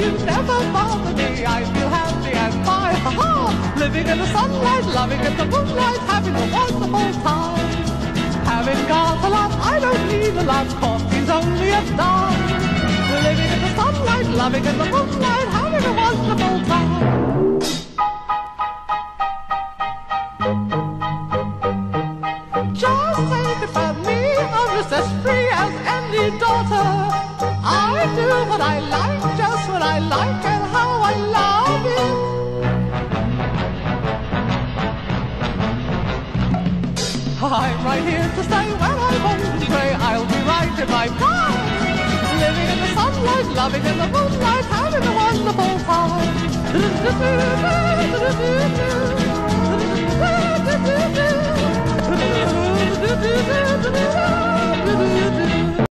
you never bother me. I feel happy and fine, ha ha. Living in the sunlight, loving in the moonlight, having a wonderful time. Having got a lot, I don't need a lot. Coffee's only a dime. Living in the sunlight, loving in the moonlight, having a wonderful time. Just think about me, I'm just as free as any daughter. I do what I like, and how I love it. I'm right here to stay when I want to stay. I'll be right in my prime. Living in the sunlight, loving in the moonlight, having a wonderful time.